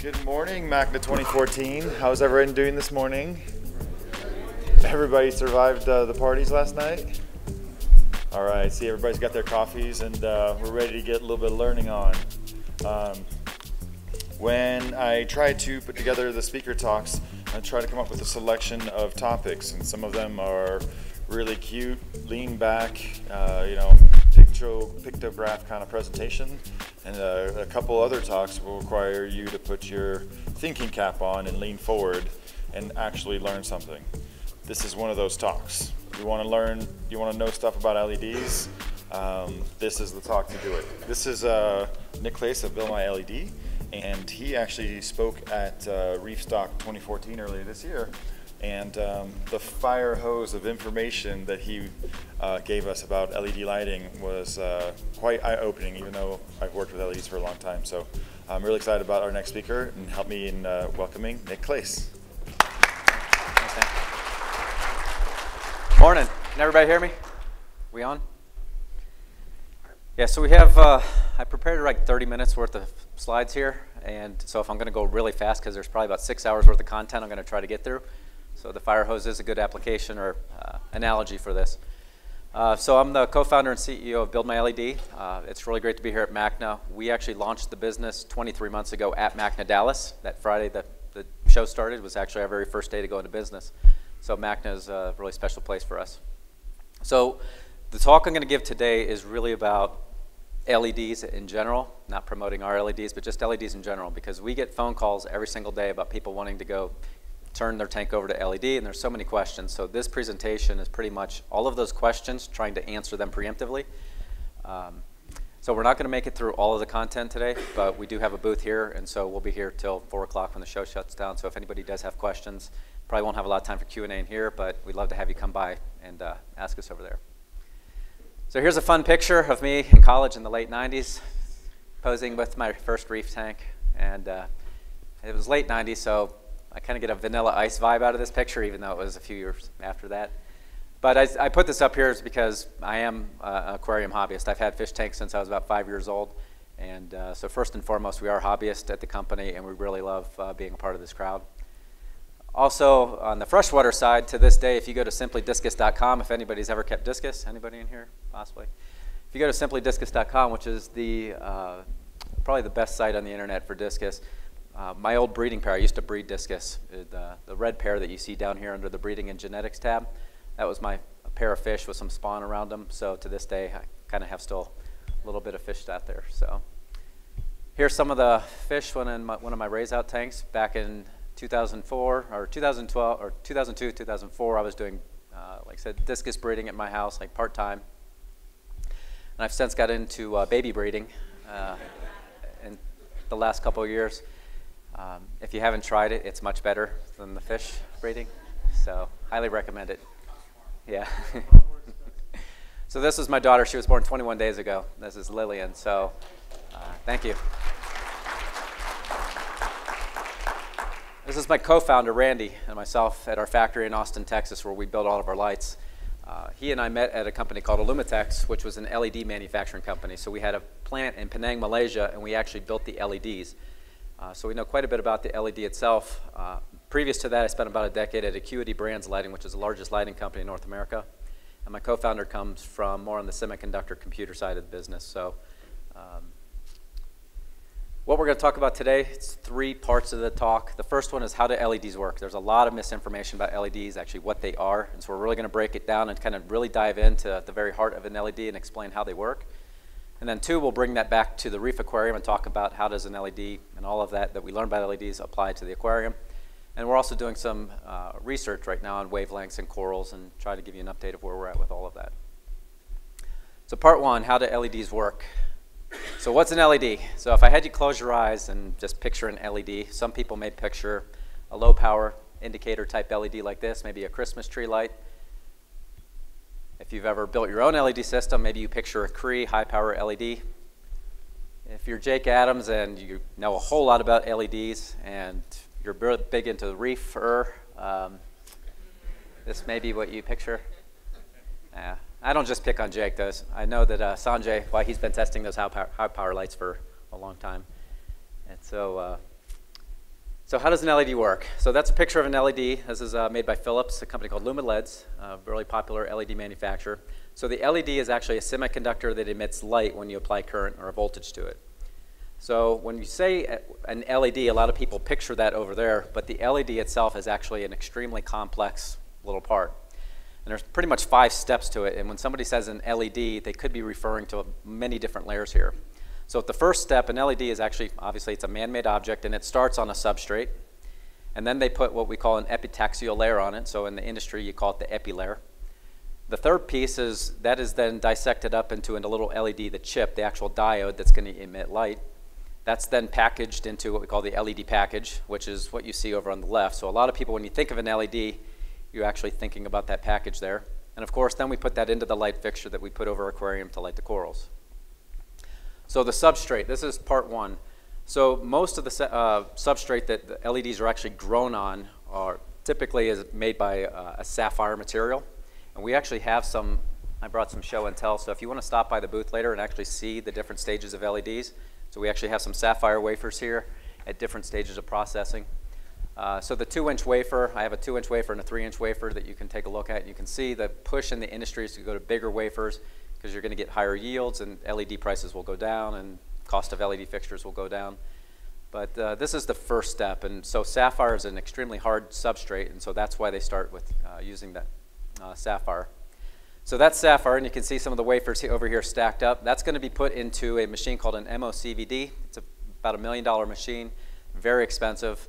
Good morning, MACNA 2014. How's everyone doing this morning? Everybody survived uh, the parties last night? All right, see, everybody's got their coffees and uh, we're ready to get a little bit of learning on. Um, when I try to put together the speaker talks, I try to come up with a selection of topics, and some of them are really cute, lean back, uh, you know, picto, pictograph kind of presentation. And uh, a couple other talks will require you to put your thinking cap on and lean forward and actually learn something. This is one of those talks. You want to learn, you want to know stuff about LEDs, um, this is the talk to do it. This is uh, Nick Klase of Build My LED and he actually spoke at uh, Reefstock 2014 earlier this year. And um, the fire hose of information that he uh, gave us about LED lighting was uh, quite eye-opening, even though I've worked with LEDs for a long time. So I'm really excited about our next speaker, and help me in uh, welcoming Nick Klase. Morning. Can everybody hear me? We on? Yeah, so we have, uh, I prepared like 30 minutes worth of slides here. And so if I'm going to go really fast, because there's probably about six hours worth of content I'm going to try to get through. So the fire hose is a good application or uh, analogy for this. Uh, so I'm the co-founder and CEO of Build My LED. Uh, it's really great to be here at MACNA. We actually launched the business 23 months ago at MACNA Dallas. That Friday that the show started was actually our very first day to go into business. So MACNA is a really special place for us. So the talk I'm going to give today is really about LEDs in general, not promoting our LEDs, but just LEDs in general, because we get phone calls every single day about people wanting to go turn their tank over to LED, and there's so many questions. So this presentation is pretty much all of those questions, trying to answer them preemptively. Um, so we're not going to make it through all of the content today, but we do have a booth here, and so we'll be here till 4 o'clock when the show shuts down. So if anybody does have questions, probably won't have a lot of time for Q&A in here, but we'd love to have you come by and uh, ask us over there. So here's a fun picture of me in college in the late 90s, posing with my first reef tank. And uh, it was late 90s, so I kind of get a vanilla ice vibe out of this picture, even though it was a few years after that. But I, I put this up here because I am an aquarium hobbyist. I've had fish tanks since I was about five years old. And uh, so first and foremost, we are hobbyists at the company, and we really love uh, being a part of this crowd. Also, on the freshwater side, to this day, if you go to simplydiscus.com, if anybody's ever kept discus, anybody in here, possibly? If you go to simplydiscus.com, which is the uh, probably the best site on the internet for discus, uh, my old breeding pair, I used to breed discus, uh, the, the red pair that you see down here under the breeding and genetics tab, that was my pair of fish with some spawn around them. So to this day, I kind of have still a little bit of fish out there. So here's some of the fish when in my, one of my raise out tanks back in 2004 or 2012 or 2002, 2004, I was doing, uh, like I said, discus breeding at my house, like part time. And I've since got into uh, baby breeding uh, in the last couple of years. Um, if you haven't tried it, it's much better than the fish breeding. So, highly recommend it. Yeah. so, this is my daughter. She was born 21 days ago. This is Lillian. So, uh, thank you. This is my co-founder, Randy, and myself at our factory in Austin, Texas, where we build all of our lights. Uh, he and I met at a company called Illumitex, which was an LED manufacturing company. So we had a plant in Penang, Malaysia, and we actually built the LEDs. Uh, so we know quite a bit about the LED itself. Uh, previous to that, I spent about a decade at Acuity Brands Lighting, which is the largest lighting company in North America. And my co-founder comes from more on the semiconductor computer side of the business. So um, what we're going to talk about today, it's three parts of the talk. The first one is how do LEDs work. There's a lot of misinformation about LEDs, actually what they are, and so we're really going to break it down and kind of really dive into the very heart of an LED and explain how they work. And then two, we'll bring that back to the reef aquarium and talk about how does an LED and all of that that we learned about LEDs apply to the aquarium. And we're also doing some uh, research right now on wavelengths and corals and try to give you an update of where we're at with all of that. So part one, how do LEDs work? So what's an LED? So if I had you close your eyes and just picture an LED, some people may picture a low power indicator type LED like this, maybe a Christmas tree light. If you've ever built your own LED system, maybe you picture a Cree high power LED. If you're Jake Adams and you know a whole lot about LEDs and you're big into reefer, um, this may be what you picture. Yeah. I don't just pick on Jake, though. I know that uh, Sanjay, why he's been testing those high power, high power lights for a long time. And so, uh, so how does an LED work? So that's a picture of an LED. This is uh, made by Philips, a company called Lumileds, a really popular LED manufacturer. So the LED is actually a semiconductor that emits light when you apply current or a voltage to it. So when you say an LED, a lot of people picture that over there, but the LED itself is actually an extremely complex little part. And there's pretty much five steps to it, and when somebody says an LED, they could be referring to many different layers here. So the first step, an LED is actually, obviously it's a man-made object, and it starts on a substrate, and then they put what we call an epitaxial layer on it, so in the industry you call it the epi layer. The third piece is, that is then dissected up into a little LED, the chip, the actual diode that's going to emit light. That's then packaged into what we call the LED package, which is what you see over on the left. So a lot of people, when you think of an LED, you're actually thinking about that package there. And of course, then we put that into the light fixture that we put over aquarium to light the corals. So the substrate, this is part one. So most of the uh, substrate that the LEDs are actually grown on are typically is made by uh, a sapphire material. And we actually have some, I brought some show and tell, so if you want to stop by the booth later and actually see the different stages of LEDs, so we actually have some sapphire wafers here at different stages of processing. Uh, so the two inch wafer, I have a two inch wafer and a three inch wafer that you can take a look at. You can see the push in the industry is to go to bigger wafers because you're going to get higher yields and LED prices will go down and cost of LED fixtures will go down. But uh, this is the first step. And so sapphire is an extremely hard substrate. And so that's why they start with uh, using that uh, sapphire. So that's sapphire, and you can see some of the wafers over here stacked up. That's going to be put into a machine called an MOCVD. It's a, about a million dollar machine, very expensive.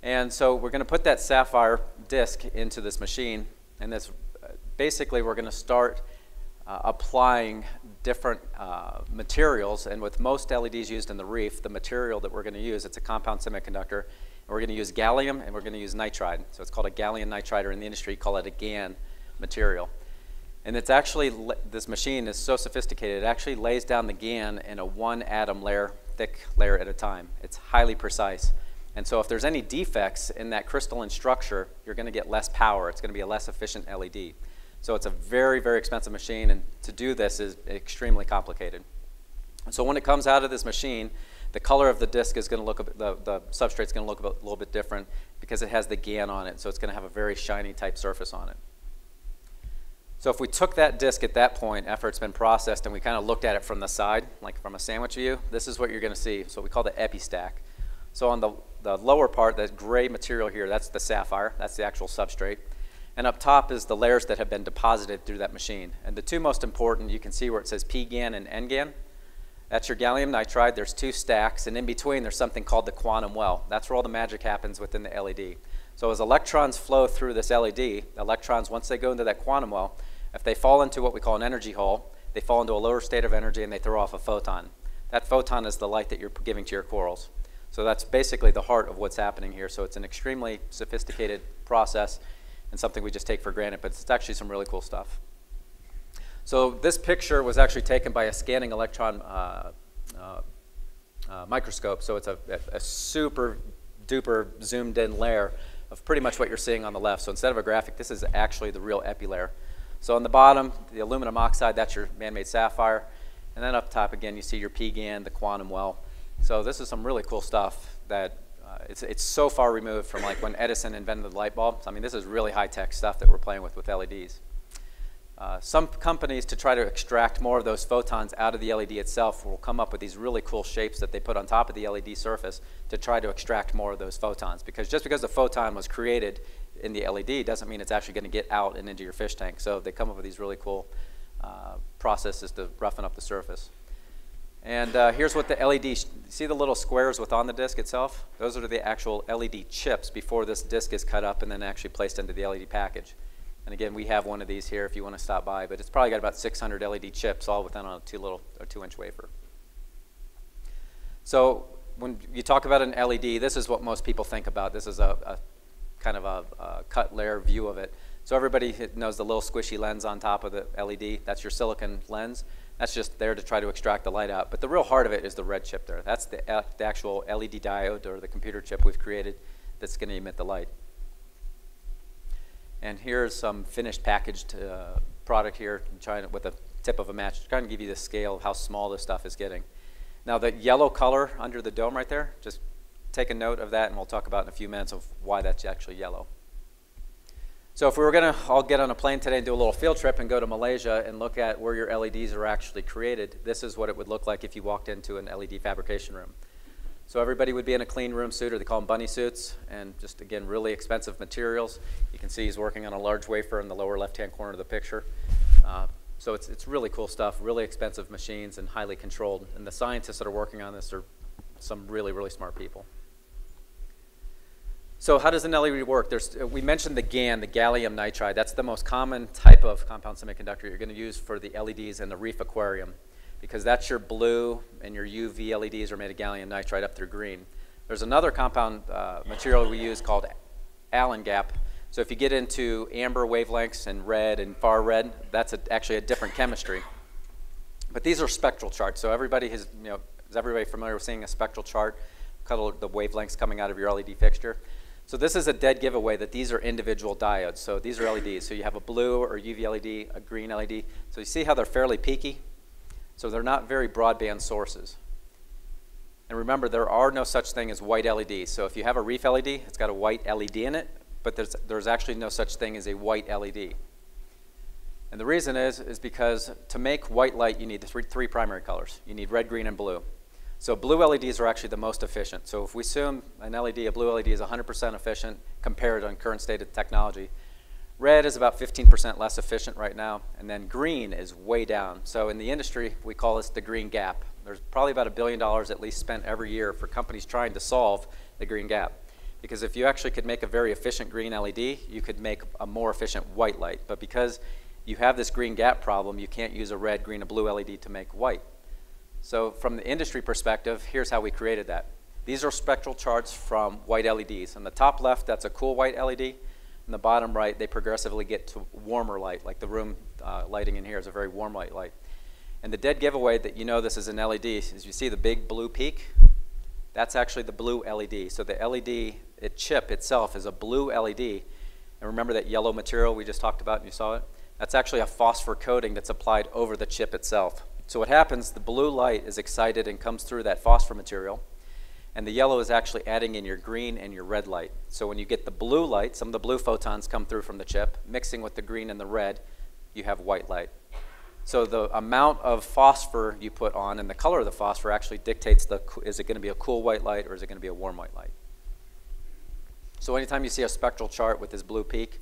And so we're going to put that sapphire disk into this machine, and this basically we're going to start uh, applying different uh, materials. And with most LEDs used in the reef, the material that we're going to use, it's a compound semiconductor. And we're going to use gallium and we're going to use nitride. So it's called a gallium nitride, or in the industry, call it a GaN material. And it's actually, this machine is so sophisticated, it actually lays down the GaN in a one atom layer, thick layer at a time. It's highly precise. And so if there's any defects in that crystalline structure, you're going to get less power. It's going to be a less efficient LED. So it's a very, very expensive machine, and to do this is extremely complicated. So when it comes out of this machine, the color of the disc is going to look, the, the substrate is going to look a, a little bit different because it has the GaN on it, so it's going to have a very shiny type surface on it. So if we took that disk at that point after it's been processed and we kind of looked at it from the side, like from a sandwich view, this is what you're going to see. So we call the epi stack. So on the, the lower part, that gray material here, that's the sapphire. That's the actual substrate. And up top is the layers that have been deposited through that machine. And the two most important, you can see where it says PGAN and NGAN. That's your gallium nitride. There's two stacks. And in between, there's something called the quantum well. That's where all the magic happens within the LED. So as electrons flow through this LED, electrons, once they go into that quantum well, if they fall into what we call an energy hole, they fall into a lower state of energy and they throw off a photon. That photon is the light that you're giving to your corals. So that's basically the heart of what's happening here. So it's an extremely sophisticated process and something we just take for granted, but it's actually some really cool stuff. So this picture was actually taken by a scanning electron uh, uh, uh, microscope. So it's a, a, super duper zoomed in layer of pretty much what you're seeing on the left. So instead of a graphic, this is actually the real epilayer. So on the bottom, the aluminum oxide, that's your man-made sapphire. And then up top, again, you see your PGAN, the quantum well. So this is some really cool stuff that it's, it's so far removed from like when Edison invented the light bulb. I mean, this is really high-tech stuff that we're playing with with LEDs. Uh, some companies, to try to extract more of those photons out of the LED itself, will come up with these really cool shapes that they put on top of the LED surface to try to extract more of those photons. Because just because the photon was created in the LED doesn't mean it's actually going to get out and into your fish tank. So they come up with these really cool uh, processes to roughen up the surface. And uh, here's what the LED, see the little squares with on the disc itself? Those are the actual LED chips before this disc is cut up and then actually placed into the LED package. And again, we have one of these here if you want to stop by, but it's probably got about 600 LED chips all within a two little or two inch wafer. So when you talk about an LED, this is what most people think about. This is a, a kind of a, a, cut layer view of it. So everybody knows the little squishy lens on top of the LED. That's your silicon lens. That's just there to try to extract the light out. But the real heart of it is the red chip there. That's the, uh, the actual LED diode or the computer chip we've created that's going to emit the light. And here's some finished packaged uh, product here, in China with a tip of a match, to kind of give you the scale of how small this stuff is getting. Now the yellow color under the dome right there, just take a note of that and we'll talk about in a few minutes of why that's actually yellow. So if we were going to all get on a plane today and do a little field trip and go to Malaysia and look at where your LEDs are actually created, this is what it would look like if you walked into an LED fabrication room. So everybody would be in a clean room suit, or they call them bunny suits, and just again, really expensive materials. You can see he's working on a large wafer in the lower left-hand corner of the picture. Uh, so it's, it's really cool stuff, really expensive machines and highly controlled. And the scientists that are working on this are some really, really smart people. So how does an LED work? There's, uh, we mentioned the GaN, the gallium nitride. That's the most common type of compound semiconductor you're going to use for the LEDs in the reef aquarium because that's your blue and your UV LEDs are made of gallium nitride up through green. There's another compound uh, material we use called AlInGaP. So if you get into amber wavelengths and red and far red, that's a, actually a different chemistry. But these are spectral charts. So everybody has, you know, is everybody familiar with seeing a spectral chart? Color the wavelengths coming out of your LED fixture. So this is a dead giveaway that these are individual diodes. So these are LEDs. So you have a blue or UV LED, a green LED. So you see how they're fairly peaky? So they're not very broadband sources. And remember, there are no such thing as white LEDs. So if you have a reef LED, it's got a white LED in it, but there's, there's actually no such thing as a white LED. And the reason is, is because to make white light, you need the three, three primary colors. You need red, green, and blue. So blue LEDs are actually the most efficient. So if we assume an LED, a blue LED is 100% efficient compared on current state of technology, Red is about 15% less efficient right now, and then green is way down. So in the industry, we call this the green gap. There's probably about a billion dollars at least spent every year for companies trying to solve the green gap. Because if you actually could make a very efficient green LED, you could make a more efficient white light. But because you have this green gap problem, you can't use a red, green, or blue LED to make white. So from the industry perspective, here's how we created that. These are spectral charts from white LEDs. On the top left, that's a cool white LED. In the bottom right, they progressively get to warmer light, like the room uh, lighting in here is a very warm light light. And the dead giveaway that you know this is an LED is you see the big blue peak? That's actually the blue LED. So the LED it chip itself is a blue LED. And remember that yellow material we just talked about and you saw it? That's actually a phosphor coating that's applied over the chip itself. So what happens, the blue light is excited and comes through that phosphor material. And the yellow is actually adding in your green and your red light. So when you get the blue light, some of the blue photons come through from the chip, mixing with the green and the red, you have white light. So the amount of phosphor you put on and the color of the phosphor actually dictates the, is it going to be a cool white light or is it going to be a warm white light. So anytime you see a spectral chart with this blue peak,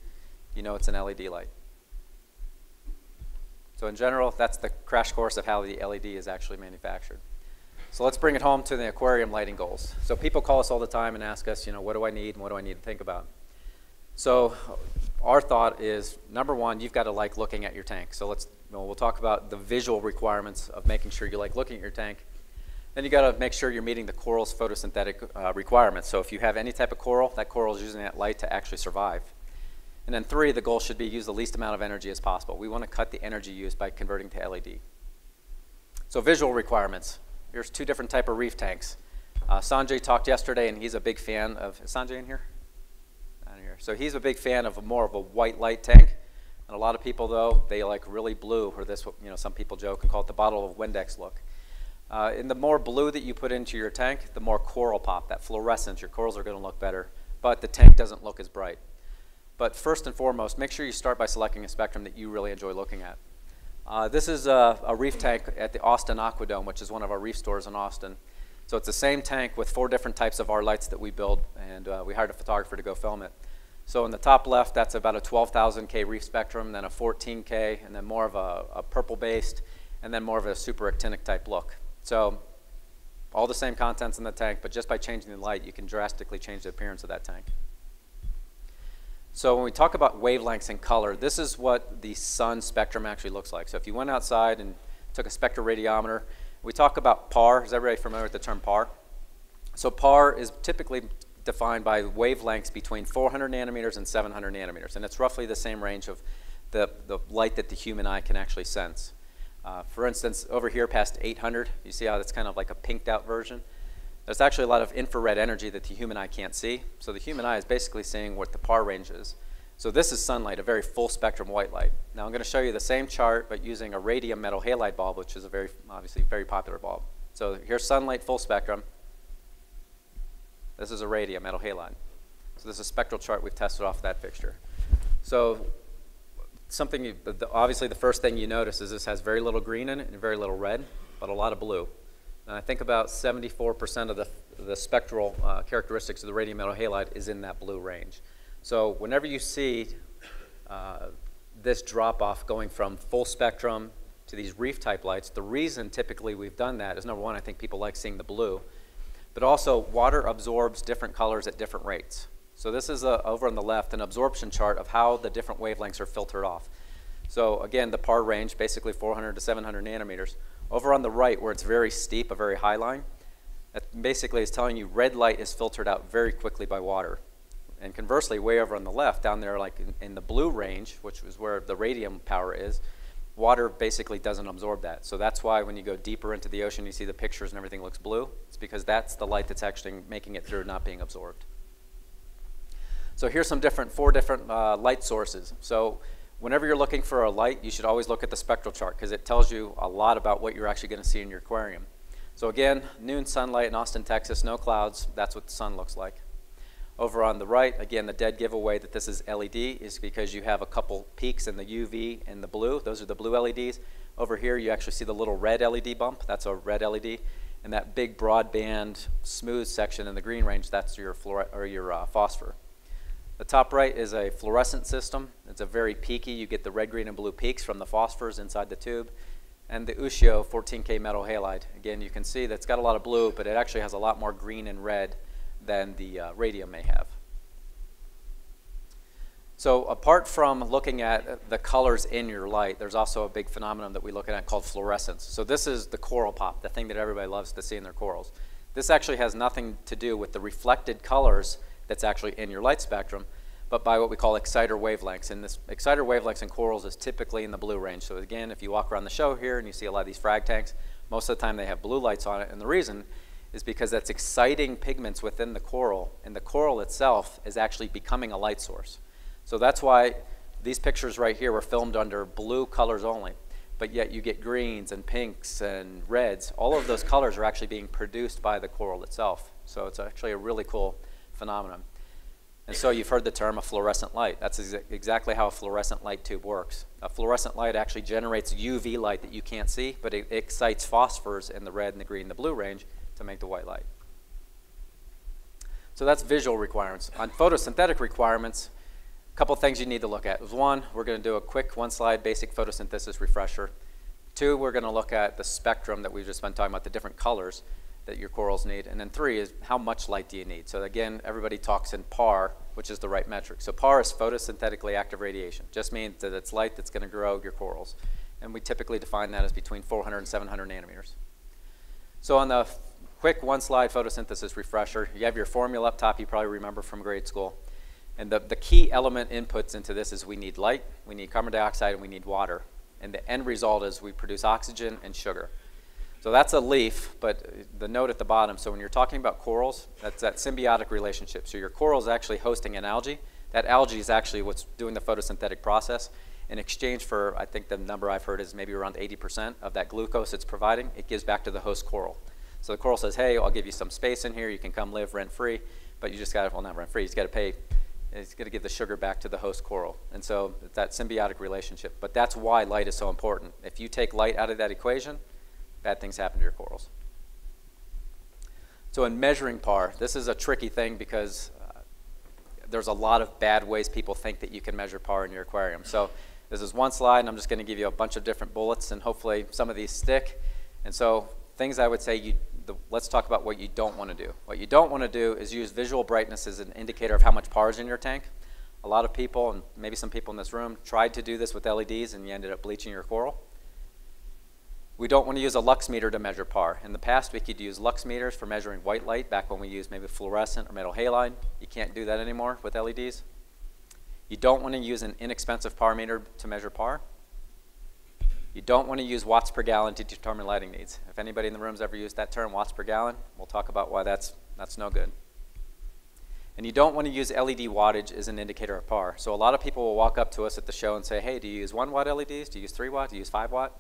you know it's an LED light. So in general, that's the crash course of how the LED is actually manufactured. So let's bring it home to the aquarium lighting goals. So people call us all the time and ask us, you know, what do I need and what do I need to think about? So our thought is, number one, you've got to like looking at your tank. So let's, we'll talk about the visual requirements of making sure you like looking at your tank. Then you got to make sure you're meeting the coral's photosynthetic uh, requirements. So if you have any type of coral, that coral is using that light to actually survive. And then three, the goal should be use the least amount of energy as possible. We want to cut the energy used by converting to LED. So visual requirements. Here's two different type of reef tanks. Uh, Sanjay talked yesterday, and he's a big fan of. Is Sanjay in here? Not here. So he's a big fan of a, more of a white light tank. And a lot of people, though, they like really blue, or this, you know, some people joke and call it the bottle of Windex look. Uh, and the more blue that you put into your tank, the more coral pop, that fluorescence, your corals are going to look better, but the tank doesn't look as bright. But first and foremost, make sure you start by selecting a spectrum that you really enjoy looking at. Uh, this is a, a, reef tank at the Austin Aquadome, which is one of our reef stores in Austin. So it's the same tank with four different types of our lights that we build, and uh, we hired a photographer to go film it. So in the top left, that's about a 12,000 K reef spectrum, then a 14K, and then more of a, a purple-based, and then more of a super actinic type look. So all the same contents in the tank, but just by changing the light, you can drastically change the appearance of that tank. So when we talk about wavelengths and color, this is what the sun spectrum actually looks like. So if you went outside and took a spectroradiometer, we talk about PAR. Is everybody familiar with the term PAR? So PAR is typically defined by wavelengths between 400 nanometers and 700 nanometers, and it's roughly the same range of the, the light that the human eye can actually sense. Uh, for instance, over here past 800, you see how that's kind of like a pinked out version? There's actually a lot of infrared energy that the human eye can't see. So the human eye is basically seeing what the PAR range is. So this is sunlight, a very full spectrum white light. Now I'm going to show you the same chart, but using a radium metal halide bulb, which is a very, obviously, very popular bulb. So here's sunlight full spectrum. This is a radium metal halide. So this is a spectral chart we've tested off that fixture. So something, you, obviously the first thing you notice is this has very little green in it and very little red, but a lot of blue. I think about 74% of the, the spectral uh, characteristics of the radium metal halide is in that blue range. So whenever you see uh, this drop off going from full spectrum to these reef type lights, the reason typically we've done that is number one, I think people like seeing the blue, but also water absorbs different colors at different rates. So this is a, over on the left an absorption chart of how the different wavelengths are filtered off. So again, the PAR range, basically 400 to 700 nanometers. Over on the right, where it's very steep, a very high line, that basically is telling you red light is filtered out very quickly by water. And conversely, way over on the left, down there like in, in the blue range, which is where the radium power is, water basically doesn't absorb that. So that's why when you go deeper into the ocean, you see the pictures and everything looks blue. It's because that's the light that's actually making it through, not being absorbed. So here's some different, four different uh, light sources. So whenever you're looking for a light, you should always look at the spectral chart because it tells you a lot about what you're actually going to see in your aquarium. So again, noon sunlight in Austin, Texas, no clouds. That's what the sun looks like. Over on the right, again, the dead giveaway that this is LED is because you have a couple peaks in the UV and the blue. Those are the blue LEDs. Over here, you actually see the little red LED bump. That's a red LED. And that big broadband smooth section in the green range, that's your, or your uh, phosphor. The top right is a fluorescent system. It's a very peaky. You get the red, green, and blue peaks from the phosphors inside the tube. And the Ushio 14K metal halide. Again, you can see that it's got a lot of blue, but it actually has a lot more green and red than the uh, radium may have. So apart from looking at the colors in your light, there's also a big phenomenon that we look at called fluorescence. So this is the coral pop, the thing that everybody loves to see in their corals. This actually has nothing to do with the reflected colors that's actually in your light spectrum, but by what we call exciter wavelengths. And this exciter wavelengths in corals is typically in the blue range. So again, if you walk around the show here and you see a lot of these frag tanks, most of the time they have blue lights on it. And the reason is because that's exciting pigments within the coral, and the coral itself is actually becoming a light source. So that's why these pictures right here were filmed under blue colors only, but yet you get greens and pinks and reds. All of those colors are actually being produced by the coral itself. So it's actually a really cool phenomenon. And so you've heard the term a fluorescent light. That's exa exactly how a fluorescent light tube works. A fluorescent light actually generates UV light that you can't see, but it excites phosphors in the red and the green and the blue range, to make the white light. So that's visual requirements. On photosynthetic requirements, a couple things you need to look at. One, we're going to do a quick one slide basic photosynthesis refresher. Two, we're going to look at the spectrum that we've just been talking about, the different colors that your corals need. And then three is how much light do you need? So again, everybody talks in PAR, which is the right metric. So PAR is photosynthetically active radiation. Just means that it's light that's going to grow your corals. And we typically define that as between 400 and 700 nanometers. So on the quick one slide photosynthesis refresher. You have your formula up top you probably remember from grade school. And the, the key element inputs into this is we need light, we need carbon dioxide, and we need water. And the end result is we produce oxygen and sugar. So that's a leaf, but the note at the bottom, so when you're talking about corals, that's that symbiotic relationship. So your coral is actually hosting an algae. That algae is actually what's doing the photosynthetic process. In exchange for, I think the number I've heard is maybe around 80% of that glucose it's providing, it gives back to the host coral. So the coral says, hey, I'll give you some space in here. You can come live rent free, but you just got to, well, not rent free. You just got to pay. It's going to give the sugar back to the host coral. And so that symbiotic relationship. But that's why light is so important. If you take light out of that equation, bad things happen to your corals. So in measuring PAR, this is a tricky thing because uh, there's a lot of bad ways people think that you can measure PAR in your aquarium. So this is one slide, and I'm just going to give you a bunch of different bullets, and hopefully some of these stick. And so things I would say you the, let's talk about what you don't want to do. What you don't want to do is use visual brightness as an indicator of how much PAR is in your tank. A lot of people, and maybe some people in this room, tried to do this with LEDs and you ended up bleaching your coral. We don't want to use a lux meter to measure PAR. In the past, we could use lux meters for measuring white light back when we used maybe fluorescent or metal halide. You can't do that anymore with LEDs. You don't want to use an inexpensive PAR meter to measure PAR. You don't want to use watts per gallon to determine lighting needs. If anybody in the room has ever used that term, watts per gallon, we'll talk about why that's, that's no good. And you don't want to use LED wattage as an indicator of PAR. So a lot of people will walk up to us at the show and say, hey, do you use 1 watt LEDs? Do you use 3 watt? Do you use 5 watt?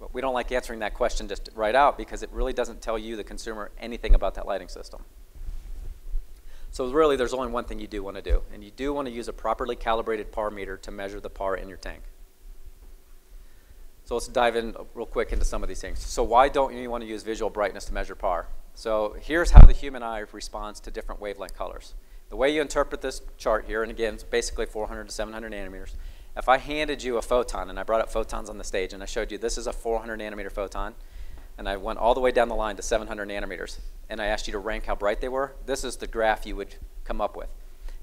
But we don't like answering that question just right out because it really doesn't tell you, the consumer, anything about that lighting system. So really, there's only one thing you do want to do, and you do want to use a properly calibrated PAR meter to measure the PAR in your tank. So let's dive in real quick into some of these things. So why don't you want to use visual brightness to measure PAR? So here's how the human eye responds to different wavelength colors. The way you interpret this chart here, and again, it's basically 400 to 700 nanometers. If I handed you a photon, and I brought up photons on the stage, and I showed you this is a 400 nanometer photon, and I went all the way down the line to 700 nanometers, and I asked you to rank how bright they were, this is the graph you would come up with.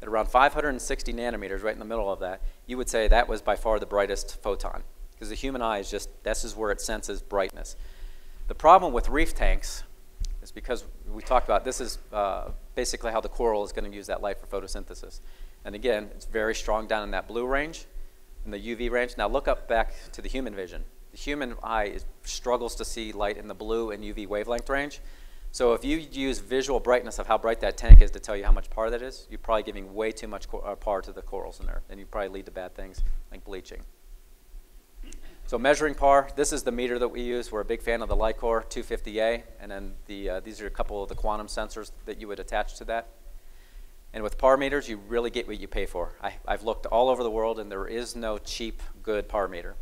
At around 560 nanometers, right in the middle of that, you would say that was by far the brightest photon, because the human eye is just, this is where it senses brightness. The problem with reef tanks is because we talked about this is uh, basically how the coral is going to use that light for photosynthesis. And again, it's very strong down in that blue range, in the UV range. Now look up back to the human vision. The human eye is, struggles to see light in the blue and UV wavelength range. So if you use visual brightness of how bright that tank is to tell you how much PAR that is, you're probably giving way too much uh, PAR to the corals in there, and you probably lead to bad things like bleaching. So measuring PAR, this is the meter that we use. We're a big fan of the LI-COR 250A, and then the, uh, these are a couple of the quantum sensors that you would attach to that. And with PAR meters, you really get what you pay for. I, have looked all over the world, and there is no cheap, good PAR meter.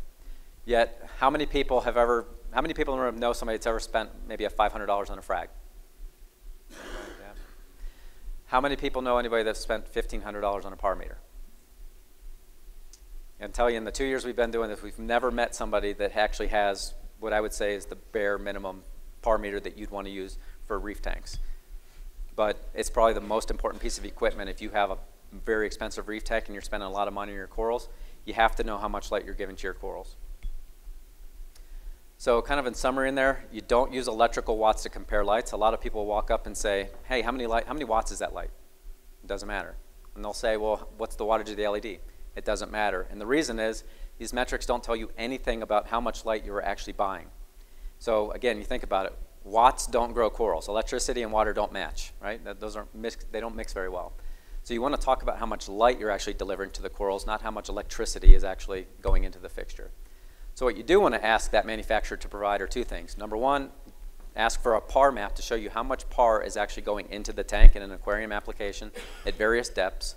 Yet, how many people have ever, how many people in the room know somebody that's ever spent maybe a $500 on a frag? How many people know anybody that's spent $1,500 on a PAR meter? And tell you, in the two years we've been doing this, we've never met somebody that actually has what I would say is the bare minimum PAR meter that you'd want to use for reef tanks. But it's probably the most important piece of equipment if you have a very expensive reef tank and you're spending a lot of money on your corals, you have to know how much light you're giving to your corals. So kind of in summary in there, you don't use electrical watts to compare lights. A lot of people walk up and say, hey, how many, light, how many watts is that light? It doesn't matter. And they'll say, well, what's the wattage of the LED? It doesn't matter. And the reason is these metrics don't tell you anything about how much light you're actually buying. So again, you think about it. Watts don't grow corals. Electricity and water don't match, right? Those aren't mixed, they don't mix very well. So you want to talk about how much light you're actually delivering to the corals, not how much electricity is actually going into the fixture. So what you do want to ask that manufacturer to provide are two things. Number one, ask for a PAR map to show you how much PAR is actually going into the tank in an aquarium application at various depths.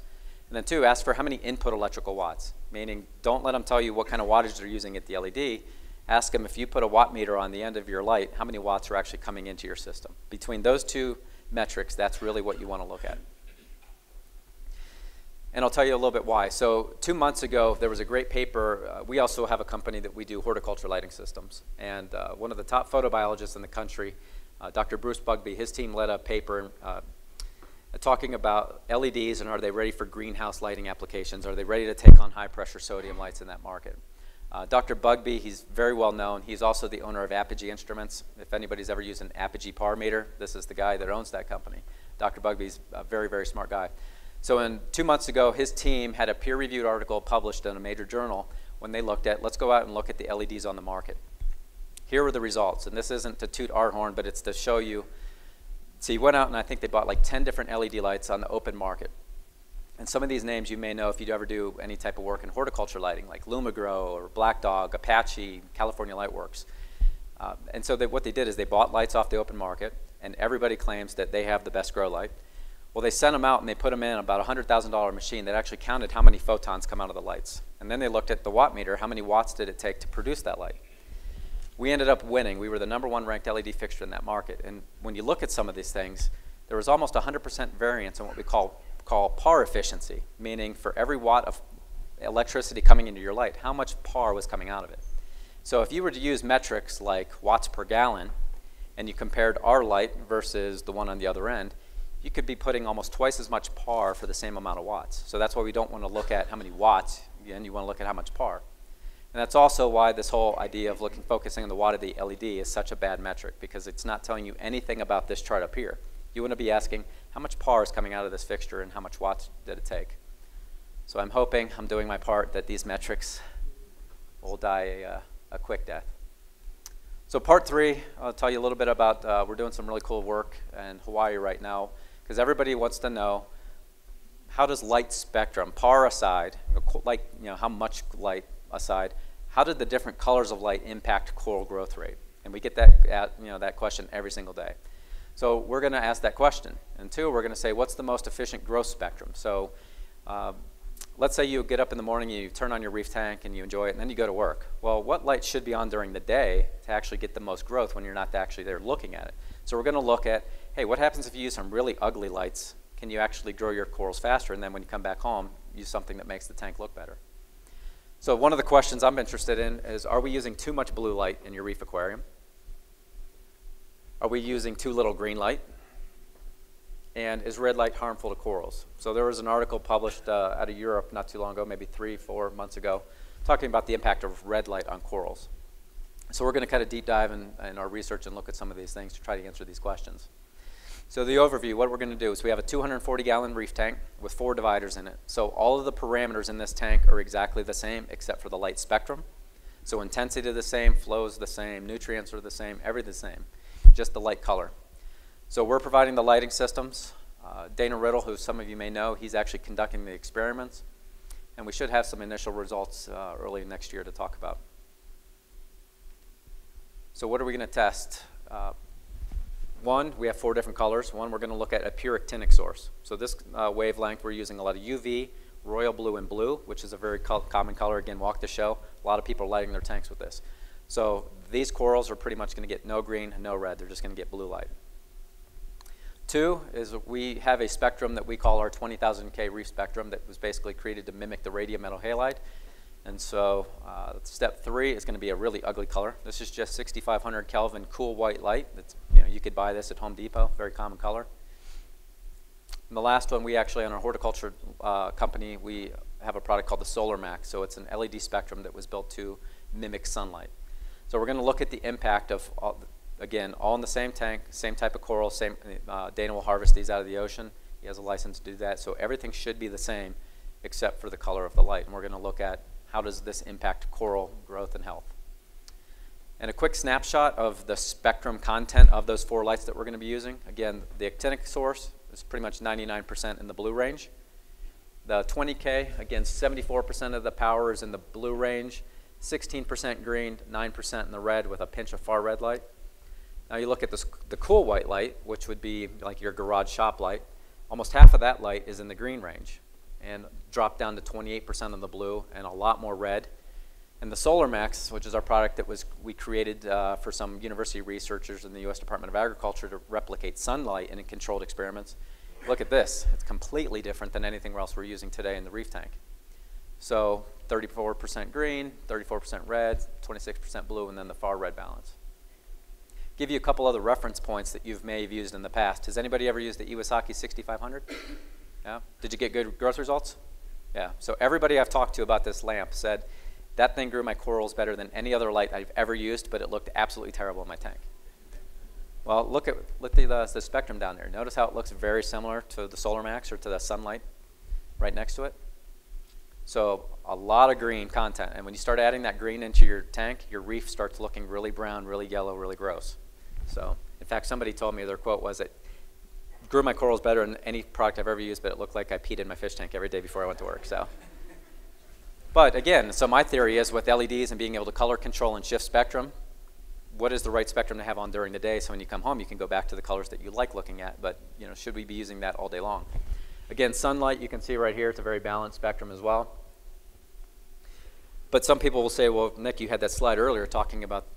And then two, ask for how many input electrical watts, meaning don't let them tell you what kind of wattage they're using at the LED. Ask them if you put a watt meter on the end of your light, how many watts are actually coming into your system. Between those two metrics, that's really what you want to look at. And I'll tell you a little bit why. So two months ago, there was a great paper. Uh, we also have a company that we do horticulture lighting systems. And uh, one of the top photobiologists in the country, uh, Dr. Bruce Bugbee, his team led a paper uh, talking about LEDs and are they ready for greenhouse lighting applications? Are they ready to take on high pressure sodium lights in that market? Uh, Dr. Bugbee, he's very well known. He's also the owner of Apogee Instruments. If anybody's ever used an Apogee PAR meter, this is the guy that owns that company. Dr. Bugbee's a very, very smart guy. So in two months ago, his team had a peer-reviewed article published in a major journal when they looked at, let's go out and look at the LEDs on the market. Here were the results, and this isn't to toot our horn, but it's to show you. So he went out and I think they bought like 10 different LED lights on the open market. And some of these names you may know if you ever do any type of work in horticulture lighting, like Lumigrow or Black Dog, Apache, California Lightworks. Uh, and so they, what they did is they bought lights off the open market, and everybody claims that they have the best grow light. Well, they sent them out and they put them in about a $100,000 machine that actually counted how many photons come out of the lights. And then they looked at the watt meter, how many watts did it take to produce that light? We ended up winning. We were the number one ranked LED fixture in that market. And when you look at some of these things, there was almost 100% variance in what we call, call PAR efficiency, meaning for every watt of electricity coming into your light, how much PAR was coming out of it. So if you were to use metrics like watts per gallon, and you compared our light versus the one on the other end, you could be putting almost twice as much par for the same amount of watts. So that's why we don't want to look at how many watts, again, you want to look at how much par. And that's also why this whole idea of looking, focusing on the watt of the LED is such a bad metric because it's not telling you anything about this chart up here. You want to be asking how much par is coming out of this fixture and how much watts did it take. So I'm hoping I'm doing my part that these metrics will die a, uh, a quick death. So part three, I'll tell you a little bit about, uh, we're doing some really cool work in Hawaii right now because everybody wants to know how does light spectrum, PAR aside, like you know how much light aside, how did the different colors of light impact coral growth rate? And we get that, at, you know, that question every single day. So we're going to ask that question. And two, we're going to say, what's the most efficient growth spectrum? So uh, let's say you get up in the morning you turn on your reef tank and you enjoy it, and then you go to work. Well, what light should be on during the day to actually get the most growth when you're not actually there looking at it? So we're going to look at, hey, what happens if you use some really ugly lights? Can you actually grow your corals faster? And then when you come back home, use something that makes the tank look better. So one of the questions I'm interested in is, are we using too much blue light in your reef aquarium? Are we using too little green light? And is red light harmful to corals? So there was an article published uh, out of Europe not too long ago, maybe three, four months ago, talking about the impact of red light on corals. So we're going to kind of deep dive in, in our research and look at some of these things to try to answer these questions. So the overview, what we're going to do is we have a 240 gallon reef tank with four dividers in it. So all of the parameters in this tank are exactly the same except for the light spectrum. So intensity the same, flows the same, nutrients are the same, everything the same, just the light color. So we're providing the lighting systems. Uh, Dana Riddle, who some of you may know, he's actually conducting the experiments. And we should have some initial results uh, early next year to talk about. So what are we going to test? Uh, one, we have four different colors. One, we're going to look at a pure actinic source. So this uh, wavelength, we're using a lot of UV, royal blue, and blue, which is a very co common color. Again, walk the show. A lot of people are lighting their tanks with this. So these corals are pretty much going to get no green, no red. They're just going to get blue light. Two is we have a spectrum that we call our 20,000 K reef spectrum that was basically created to mimic the radium metal halide. And so uh, step three is going to be a really ugly color. This is just 6,500 Kelvin cool white light. That's, you know, you could buy this at Home Depot, very common color. And the last one, we actually, on our horticulture uh, company, we have a product called the Solar Max. So it's an LED spectrum that was built to mimic sunlight. So we're going to look at the impact of, all, again, all in the same tank, same type of coral. Same, uh, Dana will harvest these out of the ocean. He has a license to do that. So everything should be the same except for the color of the light. And we're going to look at how does this impact coral growth and health. And a quick snapshot of the spectrum content of those four lights that we're going to be using. Again, the actinic source is pretty much 99% in the blue range. The 20K, again, 74% of the power is in the blue range, 16% green, 9% in the red with a pinch of far red light. Now you look at this, the cool white light, which would be like your garage shop light. Almost half of that light is in the green range and dropped down to 28% of the blue and a lot more red. And the Solar Max, which is our product that was we created uh, for some university researchers in the U.S. Department of Agriculture to replicate sunlight in controlled experiments. Look at this. It's completely different than anything else we're using today in the reef tank. So 34% green, 34% red, 26% blue, and then the far red balance. Give you a couple other reference points that you may have used in the past. Has anybody ever used the Iwasaki 6500? Yeah? Did you get good growth results? Yeah. So everybody I've talked to about this lamp said, that thing grew my corals better than any other light I've ever used, but it looked absolutely terrible in my tank. Well, look at look the, the, the spectrum down there. Notice how it looks very similar to the Solar Max or to the sunlight right next to it. So a lot of green content. And when you start adding that green into your tank, your reef starts looking really brown, really yellow, really gross. So in fact, somebody told me their quote was that grew my corals better than any product I've ever used, but it looked like I peed in my fish tank every day before I went to work. So, but again, so my theory is with LEDs and being able to color control and shift spectrum, what is the right spectrum to have on during the day? So when you come home, you can go back to the colors that you like looking at. But you know, should we be using that all day long? Again, sunlight, you can see right here, it's a very balanced spectrum as well. But some people will say, well, Nick, you had that slide earlier talking about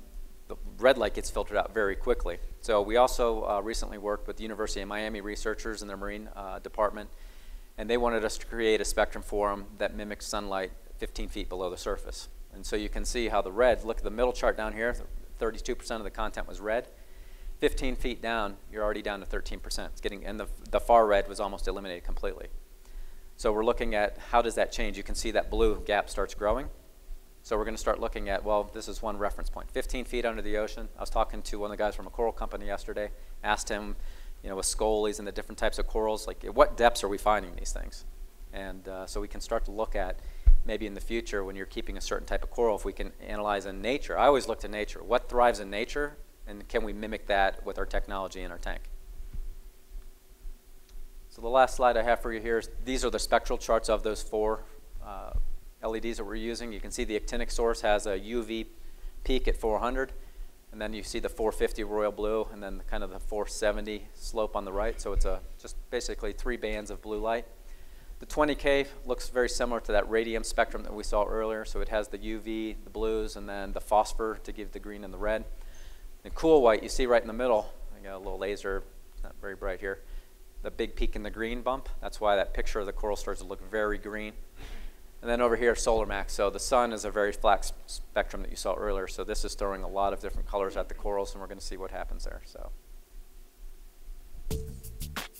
the red light gets filtered out very quickly. So we also uh, recently worked with the University of Miami researchers in their marine uh, department, and they wanted us to create a spectrum for them that mimics sunlight 15 feet below the surface. And so you can see how the red, look at the middle chart down here, 32% of the content was red. 15 feet down, you're already down to 13%. It's getting, and the, the far red was almost eliminated completely. So we're looking at how does that change. You can see that blue gap starts growing. So we're going to start looking at, well, this is one reference point, 15 feet under the ocean. I was talking to one of the guys from a coral company yesterday, asked him, you know, with scolies and the different types of corals, like at what depths are we finding these things? And uh, so we can start to look at maybe in the future when you're keeping a certain type of coral, if we can analyze in nature. I always look to nature. What thrives in nature, and can we mimic that with our technology in our tank? So the last slide I have for you here is these are the spectral charts of those four uh, LEDs that we're using. You can see the actinic source has a UV peak at 400, and then you see the 450 royal blue, and then kind of the 470 slope on the right. So it's a just basically three bands of blue light. The 20K looks very similar to that radium spectrum that we saw earlier. So it has the UV, the blues, and then the phosphor to give the green and the red. The cool white you see right in the middle, I got a little laser, not very bright here. The big peak in the green bump, that's why that picture of the coral starts to look very green. And then over here, solar max. So the sun is a very flat spectrum that you saw earlier. So this is throwing a lot of different colors at the corals, and we're going to see what happens there. So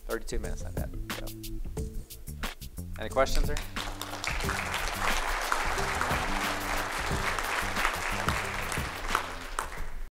32 minutes on that. So. Any questions there?